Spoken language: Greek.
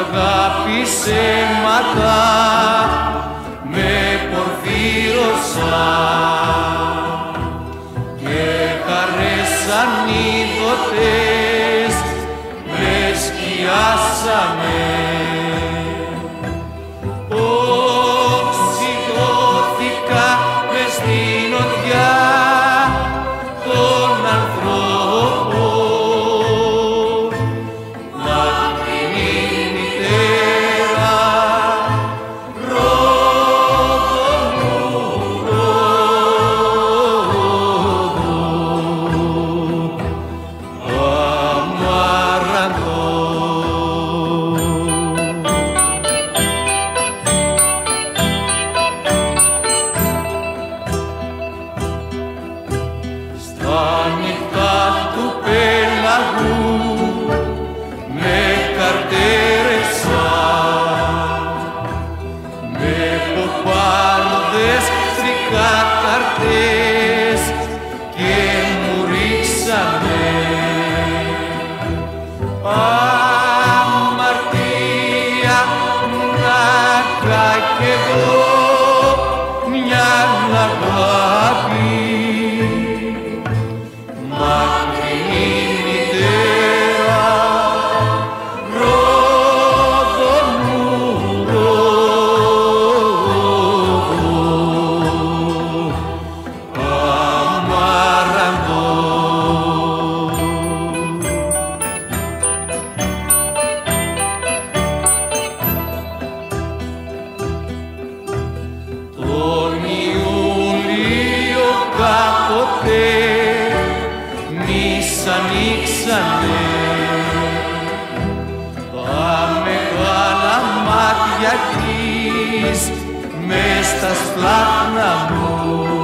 αγάπης αίματα με πορφύρωσα. Και χαρές ανίδωτες με σκιάσανε chegou. Κυριακής μες στα σπλάχνα μου.